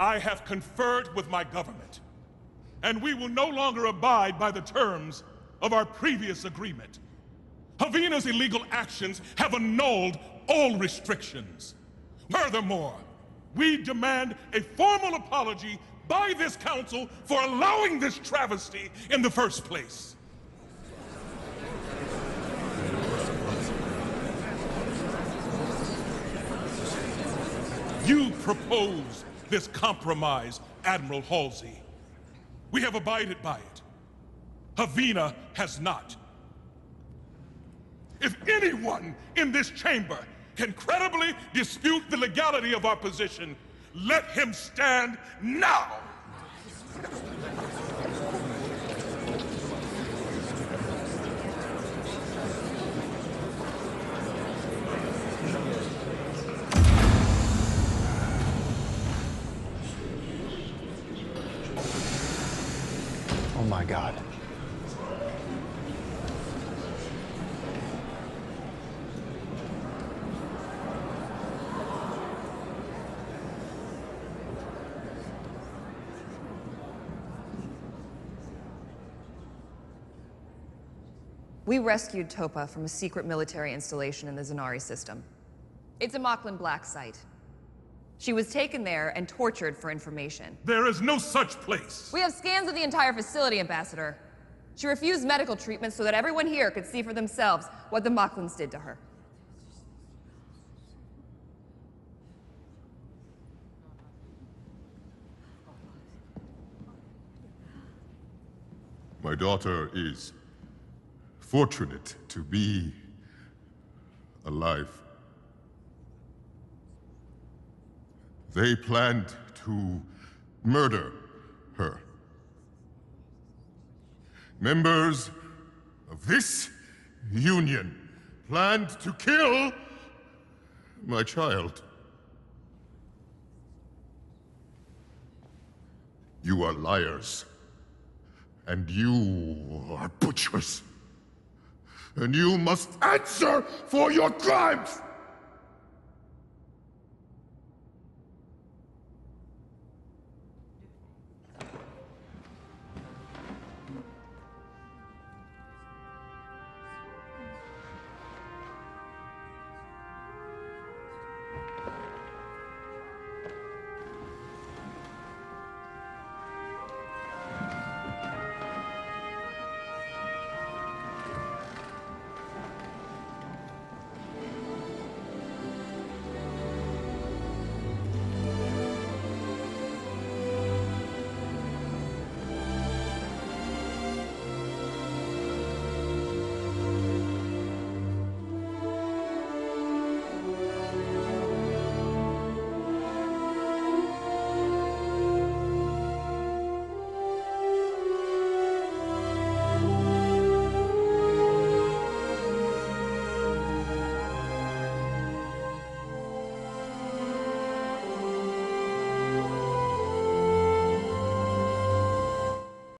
I have conferred with my government, and we will no longer abide by the terms of our previous agreement. Heveena's illegal actions have annulled all restrictions. Furthermore, we demand a formal apology by this council for allowing this travesty in the first place. You proposed this compromise, Admiral Halsey. We have abided by it. Heveena has not. If anyone in this chamber can credibly dispute the legality of our position, let him stand now! Oh my god. We rescued Topa from a secret military installation in the Zanari system. It's a Moclan Black site. She was taken there and tortured for information. There is no such place. We have scans of the entire facility, Ambassador. She refused medical treatment so that everyone here could see for themselves what the Moclans did to her. My daughter is fortunate to be alive. They planned to murder her. Members of this union planned to kill my child. You are liars. And you are butchers. And you must answer for your crimes!